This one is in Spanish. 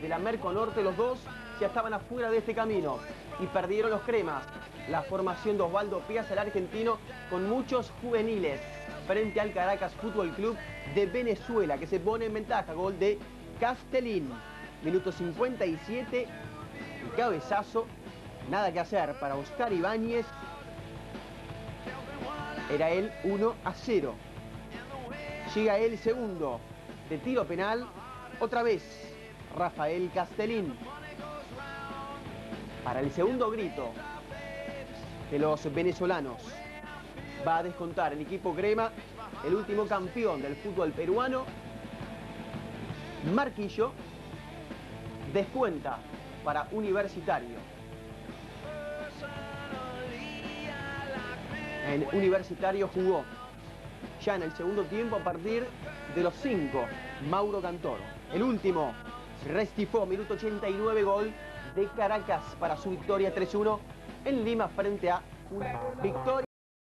de la Merco Norte, los dos ya estaban afuera de este camino y perdieron los cremas. La formación de Osvaldo Piazza, el argentino, con muchos juveniles frente al Caracas Fútbol Club de Venezuela, que se pone en ventaja. Gol de Castellín. Minuto 57, el cabezazo, nada que hacer para Oscar Ibáñez. Era él 1 a 0. Llega el segundo de tiro penal, otra vez Rafael Castellín. Para el segundo grito de los venezolanos va a descontar el equipo Crema, el último campeón del fútbol peruano. Marquillo descuenta para Universitario. En Universitario jugó ya en el segundo tiempo a partir de los 5, Mauro Cantoro. El último, Restifó, minuto 89, gol de Caracas para su victoria 3-1 en Lima frente a una victoria.